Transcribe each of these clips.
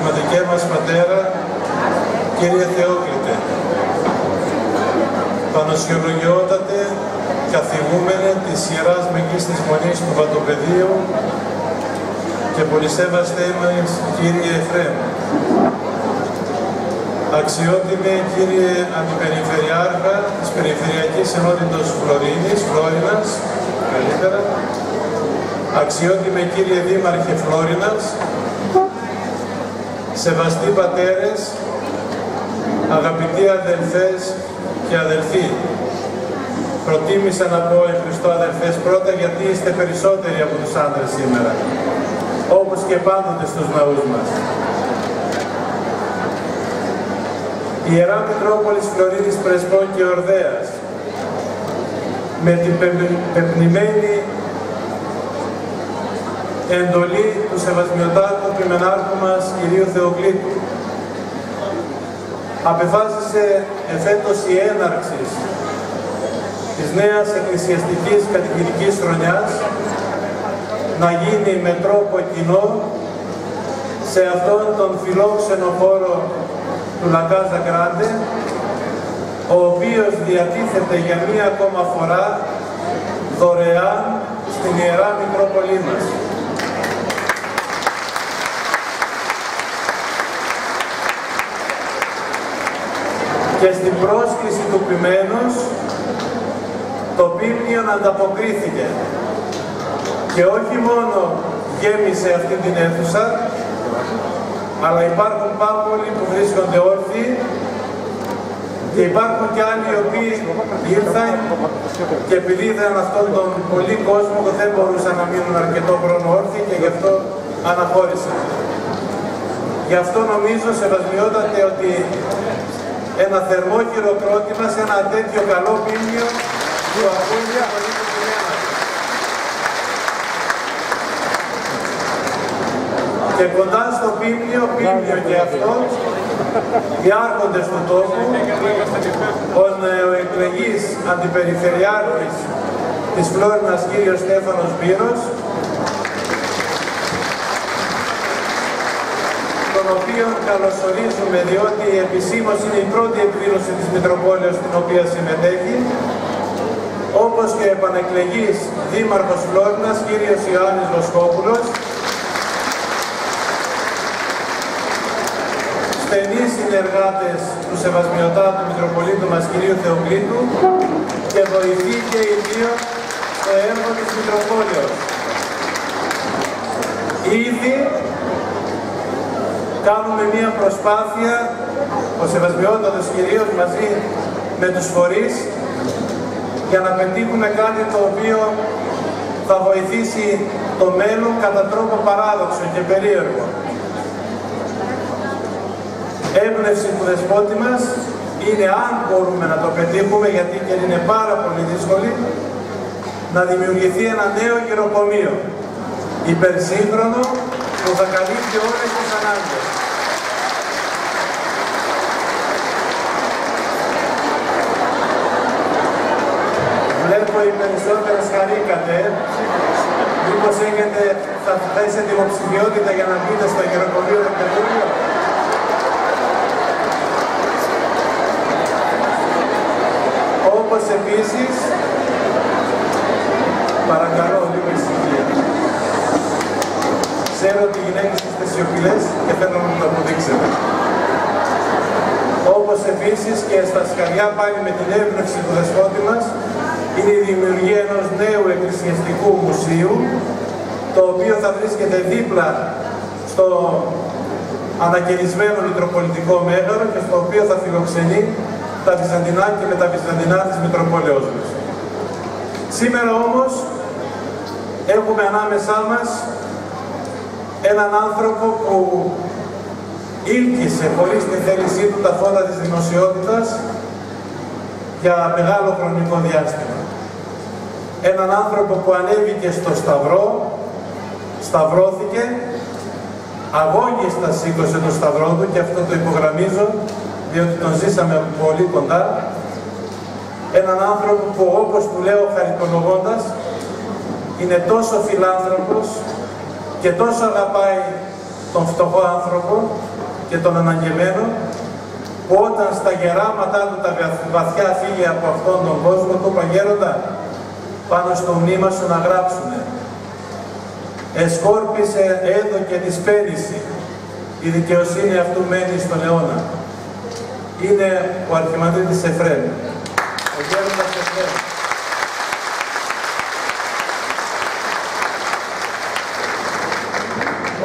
πνευματικέ μας Πατέρα, Κύριε Θεόκλητε, Πανοσιολογιότατε, καθηγούμενε της Ιεράς Μεγίστης Μονής του Βατοπεδίου και πολυσέβαστε μας Κύριε Εφραίμ. Αξιότιμε κύριε Αντιπεριφερειάρχα της Περιφερειακής Ενότητας Φλωρίνης, Φλόρινας, καλύτερα, αξιότιμε κύριε Δήμαρχε Φλόρινας, σεβαστοί πατέρες, αγαπητοί αδελφές και αδελφοί. Προτίμησα να πω ευχαριστώ αδελφές πρώτα γιατί είστε περισσότεροι από τους άντρες σήμερα, όπως και πάντοτε στους ναούς μας. Η Ιερά Μητρόπολης Φλωρίνης Πρεσπών και Ορδέας, με την πεπνημένη εντολή του Σεβασμιωτάτου Πιμενάρχου μας, κυρίου Θεοκλήτου. Απεφάσισε εφέτος η έναρξη της νέας εκκλησιαστικής κατοικητικής χρονιάς να γίνει με τρόπο κοινό σε αυτόν τον φιλόξενο χώρο του Λακάζα Γκράντε, ο οποίος διατίθεται για μία ακόμα φορά δωρεάν στην Ιερά Μητρόπολή μας. Και στην πρόσκληση του ποιμένος το πίμνιο ανταποκρίθηκε και όχι μόνο γέμισε αυτή την αίθουσα αλλά υπάρχουν πάρα πολλοί που βρίσκονται όρθιοι και υπάρχουν και άλλοι οι οποίοι ήρθαν και επειδή είδαν αυτόν τον πολύ κόσμο δεν μπορούσαν να μείνουν αρκετό χρόνο όρθιοι και γι' αυτό αναχώρησαν. Γι' αυτό νομίζω σεβασμιότατε ότι ένα θερμό χειροκρότημα σε ένα τέτοιο καλό πίμνιο του ακούει πολύ Και κοντά στο πίμνιο, πίμνιο και αυτό, οι άρχοντες του τόπου, ο εκλεγής αντιπεριφερειάρχης της Φλόρινας κύριος Στέφανος Μπύρος, οποίο καλωσορίζουμε διότι επισήμως είναι η πρώτη εκδήλωση της Μητροπόλεως στην οποία συμμετέχει, όπως και επανεκλεγής Δήμαρχος Φλόρινας, κύριος Ιωάννης Βοσκόπουλος, στενοί συνεργάτες του Σεβασμιωτάτου Μητροπολίτου μας κυρίου Θεοκλήτου και βοηθοί και οι δύο στο έργο της Μητροπόλεως. Ήδη κάνουμε μία προσπάθεια, ο Σεβασμιότατος κυρίως μαζί με τους φορείς, για να πετύχουμε κάτι το οποίο θα βοηθήσει το μέλλον κατά τρόπο παράδοξο και περίεργο. Έμπνευση του δεσπότη μας είναι αν μπορούμε να το πετύχουμε, γιατί και είναι πάρα πολύ δύσκολη, να δημιουργηθεί ένα νέο γυροκομείο, υπερσύγχρονο, που θα καλύπτει όλες τις ανάγκες. Βλέπω οι περισσότερες χαρήκατε. Μήπως έχετε, θα θέσετε υποψηφιότητα για να μπείτε στο γεροκομείο το καινούριο. Όπως επίσης, παρακαλώ Ξέρω ότι οι γυναίκες είστε σιωπηλές και θέλω να μου το αποδείξετε. Όπως επίσης και στα σκαλιά πάλι με την έμπνευση του δεσπότη μας είναι η δημιουργία ενός νέου εκκλησιαστικού μουσείου το οποίο θα βρίσκεται δίπλα στο ανακαινισμένο Μητροπολιτικό Μέγαρο και στο οποίο θα φιλοξενεί τα Βυζαντινά και με τα Βυζαντινά της Μητροπόλεως μας. Σήμερα όμως έχουμε ανάμεσά μας έναν άνθρωπο που ήλκησε πολύ στη θέλησή του τα φώτα της δημοσιότητας για μεγάλο χρονικό διάστημα. Έναν άνθρωπο που ανέβηκε στο Σταυρό, σταυρώθηκε, αγώνιστα σήκωσε το Σταυρό του και αυτό το υπογραμμίζω διότι τον ζήσαμε από πολύ κοντά. Έναν άνθρωπο που όπως του λέω χαριτολογώντας είναι τόσο φιλάνθρωπος και τόσο αγαπάει τον φτωχό άνθρωπο και τον αναγκεμένο που όταν στα γεράματά του τα βαθιά φύγει από αυτόν τον κόσμο του είπαν γέροντα πάνω στο μνήμα σου να γράψουνε. Εσκόρπισε έδωκε της πέρυσι η δικαιοσύνη αυτού μένει στον αιώνα. Είναι ο Αρχιμανδρίτης Εφρέμ ο γέροντας Εφρέμ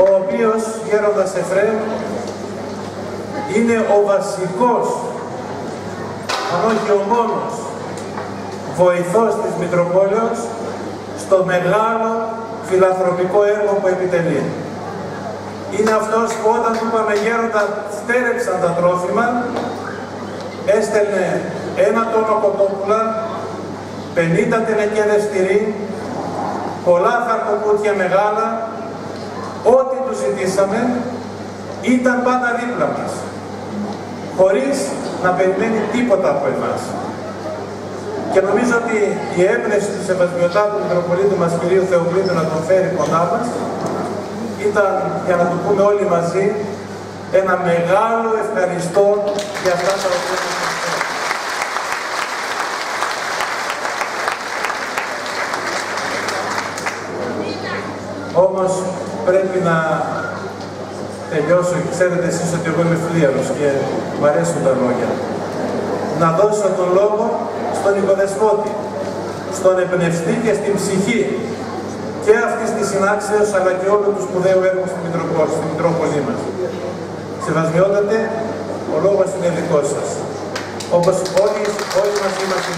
ο οποίος γέροντας Εφρέμ είναι ο βασικός, αν όχι ο μόνος, βοηθός της Μητροπόλεως στο μεγάλο φιλανθρωπικό έργο που επιτελεί. Είναι αυτός που όταν του είπαμε γέροντα στέρεψαν τα τρόφιμα, έστελνε ένα τόνο κοτόπουλα, 50 τενεκέδες τυρί, πολλά χαρκοπούτια μεγάλα, ό,τι τους ζητήσαμε ήταν πάντα δίπλα μας, χωρίς να περιμένει τίποτα από εμάς. Και νομίζω ότι η έμπνευση του Σεβασμιωτάτου Μητροπολίτου μας κυρίου Θεοκλήτου να τον φέρει κοντά μας ήταν, για να το πούμε όλοι μαζί, ένα μεγάλο ευχαριστώ για αυτά τα οποία μας Όμως πρέπει να τελειώσω και ξέρετε εσείς ότι εγώ είμαι φλίαρος και μου αρέσουν τα λόγια. Να δώσω τον λόγο στον οικοδεσπότη, στον εμπνευστή και στην ψυχή και αυτής της συνάξεως αλλά και όλου τους σπουδαίου έργου στην, Μητροπόλη, στην Μητρόπολη μας. Σεβασμιότατε, ο λόγος είναι δικός σας. Όπως όλοι, όλοι μας είμαστε